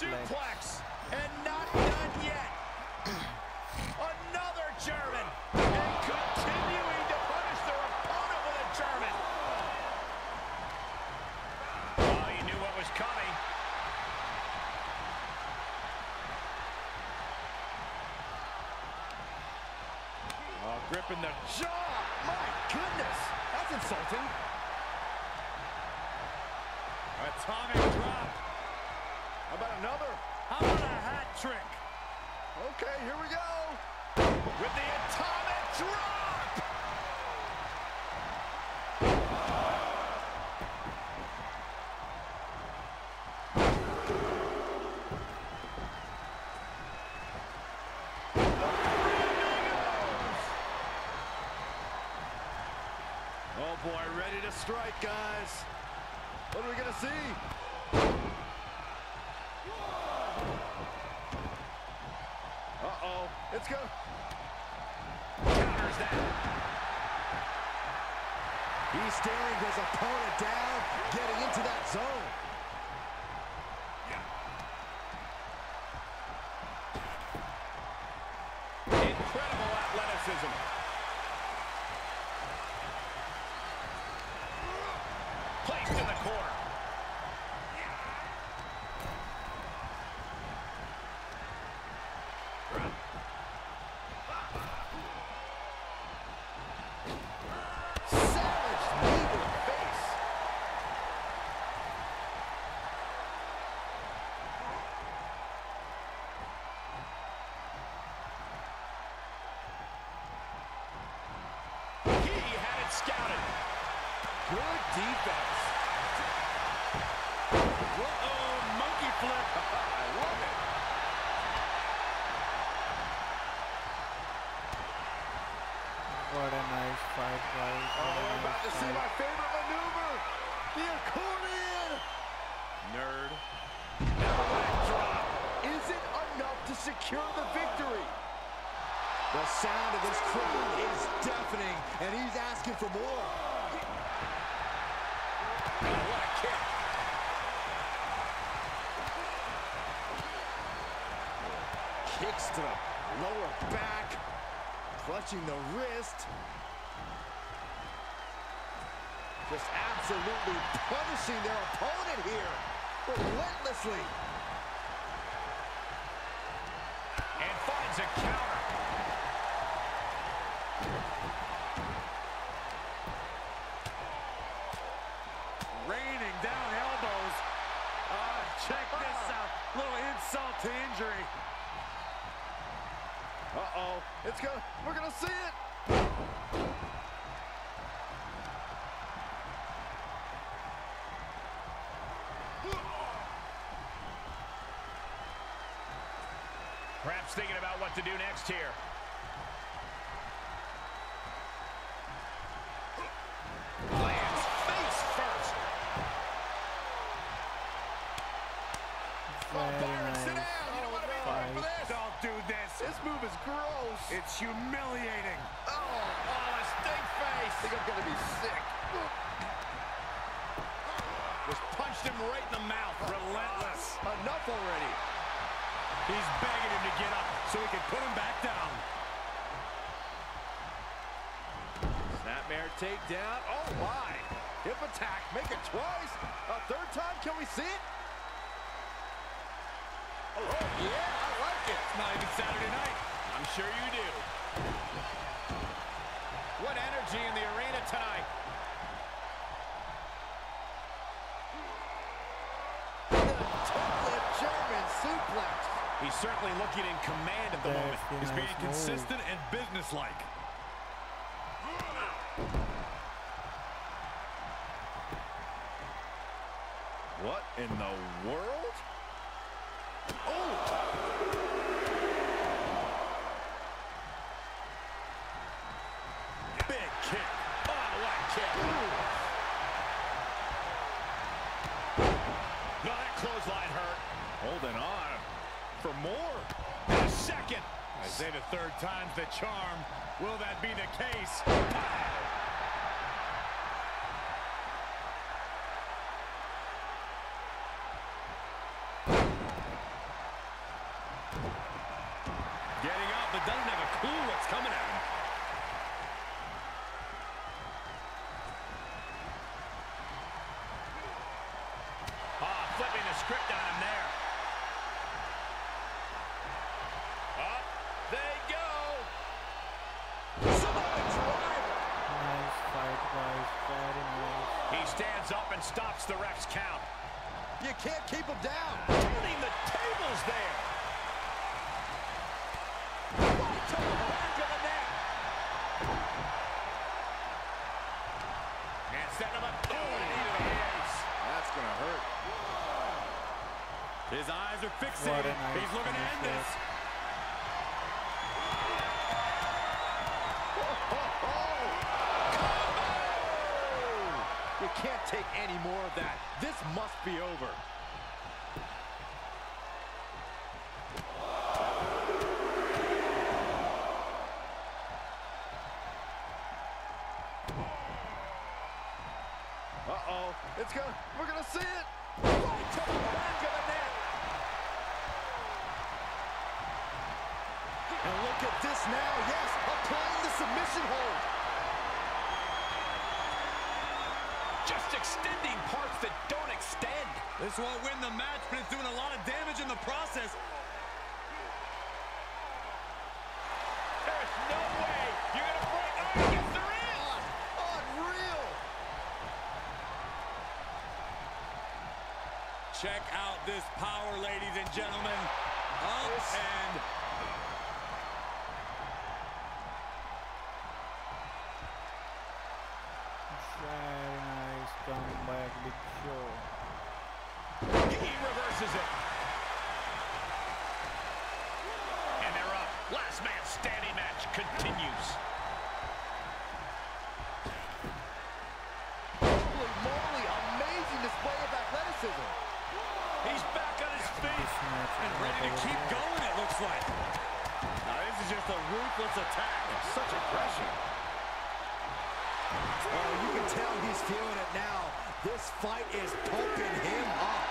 suplex. And not done yet. Another German. And continuing to punish their opponent with a German. Oh, he knew what was coming. Oh, gripping the jaw. My goodness. That's insulting. Atomic drop. How about another? How about a hat trick? Okay, here we go. With the atomic drop. Oh boy, ready to strike, guys. What are we gonna see? Uh-oh, it's go. Counters that. He's staring his opponent down, getting into that zone. Incredible athleticism. Placed in the corner. Savage knee to the face. He had it scouted. Good defense. Uh-oh, monkey flip. I love it. What a nice fight, guys. Oh, What a oh, we're about to nice see my favorite maneuver. The accordion. Nerd. Backdrop. Isn't enough to secure the victory. The sound of this crowd is deafening, and he's asking for more. Oh, what a kick. Kicks to the lower back, clutching the wrist. Just absolutely punishing their opponent here, relentlessly. And finds a counter. Uh-oh, it's gonna, we're gonna see it. Perhaps thinking about what to do next here. Gross. It's humiliating. oh, Oh, a stink face. I think I'm gonna be sick. Just punched him right in the mouth. Relentless. Enough already. He's begging him to get up so he can put him back down. Snapmare takedown. Oh, my. Hip attack. Make it twice. A third time. Can we see it? Oh, yeah. I like it. It's not even Saturday night. I'm sure you do. What energy in the arena tonight. The deadlift German suplex. He's certainly looking in command at the That's moment. He's nice being move. consistent and businesslike. kick. No, that clothesline hurt. Holding on for more. A second. I say the third time's the charm. Will that be the case? Getting up, but doesn't have a clue what's coming at him. Up the ref's count. You can't keep him down. Turning the tables there. Right to the back of the neck. And setting him up. Oh, and into the hands. That's going to hurt. His eyes are What a fixated. nice He's looking to finish end there. this. Can't take any more of that. This must be over. Uh-oh. It's gonna, we're gonna see it. Right to the back of the neck. And look at this now. Yes, applying the submission hold. Just extending parts that don't extend. This won't win the match, but it's doing a lot of damage in the process. There's no way you're going to break. Oh, yes, there is. Unreal. Check out this power, ladies and gentlemen. Up and Very nice comeback, Big Show. he reverses it. And they're up. Last man standing match continues. Holy moly, amazing display of athleticism. He's back on his feet and ready to keep going, it looks like. Now, this is just a ruthless attack. Such aggression. Oh, you can tell he's feeling it now. This fight is pumping him up.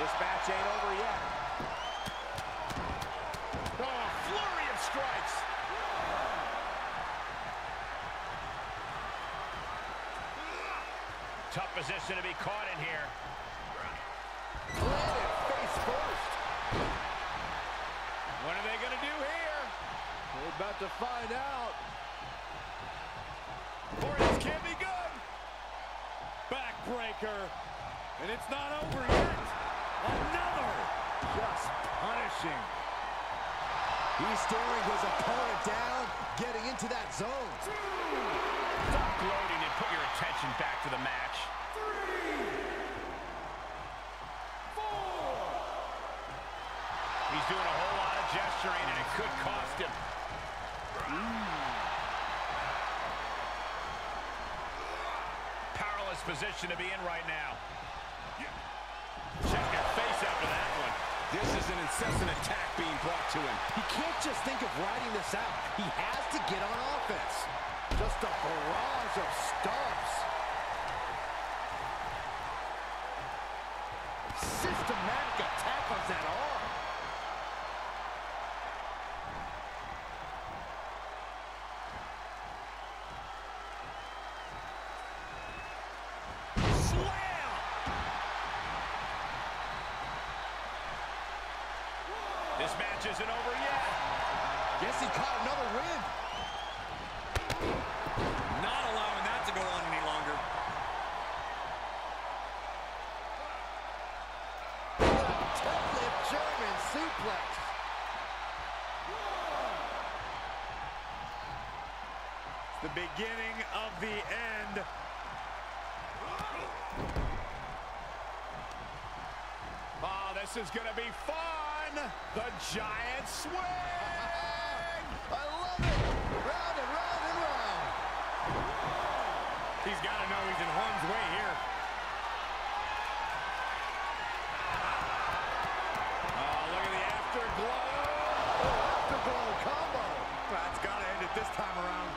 This match ain't over yet. Oh, flurry of strikes. Tough position to be caught in here. What are they going to do here? We're about to find out. Boy, this can't be good. Backbreaker. And it's not over yet. Another. Just punishing. He's staring his opponent down, getting into that zone. Stop gloating and put your attention back to the match. He's doing a whole lot of gesturing, and it could cost him. Mm. Powerless position to be in right now. Check your face after that one. This is an incessant attack being brought to him. He can't just think of riding this out. He has to get on offense. Just a barrage of stomps. Systematic attack on that match isn't over yet. Guess he caught another win. Not allowing that to go on any longer. Deadlift German suplex. The beginning of the end. Oh, this is going to be fun. The giant swing. I love it. Round and round and round. He's got to know he's in harm's way here. Oh, look at the afterglow. Oh, afterglow combo. That's got to end it this time around.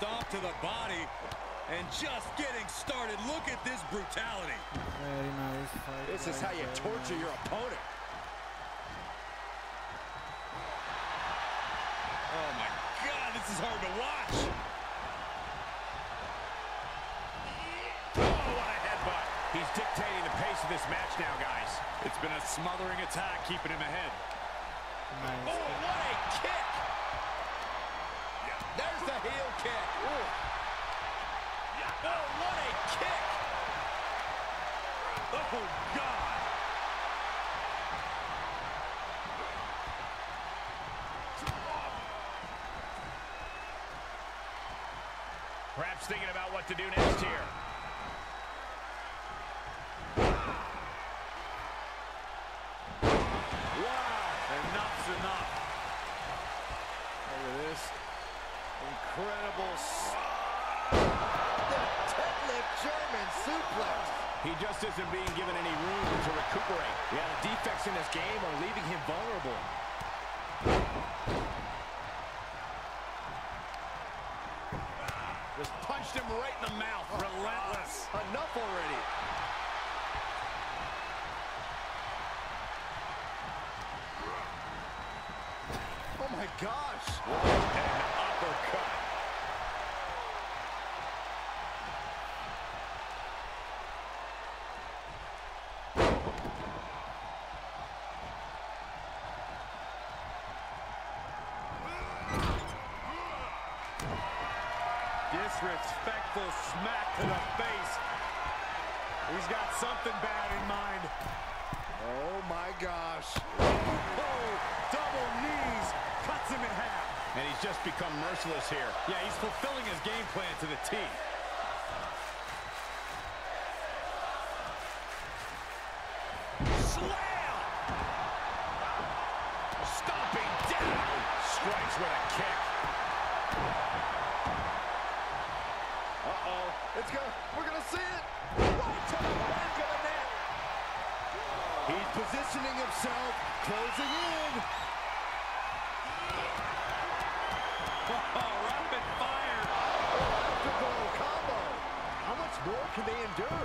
To the body. And just getting started. Look at this brutality. Very nice fight. This is how you torture nice. your opponent. Oh my God, this is hard to watch. Oh, what a headbutt. He's dictating the pace of this match now, guys. It's been a smothering attack keeping him ahead. Nice. Oh, what a kick. Kick. Oh, what a kick. Oh, God. Perhaps thinking about what to do next here. Wow, enough's enough. Look at this. Incredible. s- German suplex. He just isn't being given any room to recuperate. Yeah, the defects in this game are leaving him vulnerable. Just punched him right in the mouth. Relentless. Enough already. Oh my gosh. An uppercut. Disrespectful smack to the face. He's got something bad in mind. Oh my gosh. Oh, double knees cuts him in half. And he's just become merciless here. Yeah, he's fulfilling his game plan to the T. rapid fire. After combo. How much more can they endure?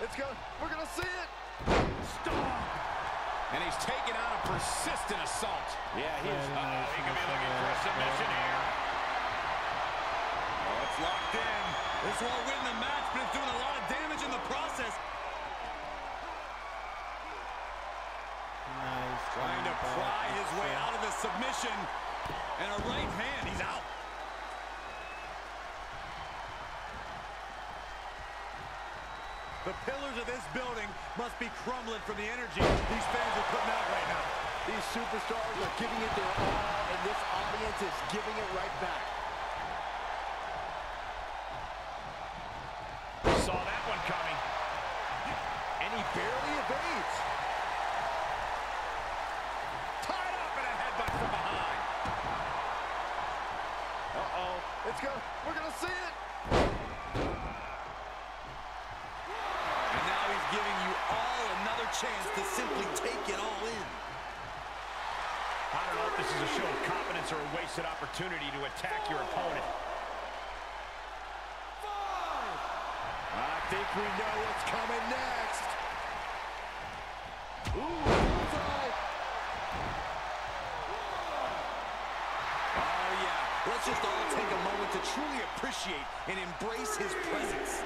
It's go. We're gonna see it. Stomp. And he's taking on a persistent assault. Yeah, he is. Very Uh-oh, he could be looking for a submission here. This won't win the match, but it's doing a lot of damage in the process. Nice. Trying to pry his way out of the submission. And a right hand, he's out. The pillars of this building must be crumbling from the energy these fans are putting out right now. These superstars are giving it their all, and this audience is giving it right back. Saw that one coming. And he barely evades. Tied up and a headbutt from behind. Uh-oh. Let's go. We're gonna see it. And now he's giving you all another chance to simply take it all in. I don't know if this is a show of confidence or a wasted opportunity to attack your opponent. I think we know what's coming next. Ooh, bullseye. Oh, yeah. Let's just all take a moment to truly appreciate and embrace his presence.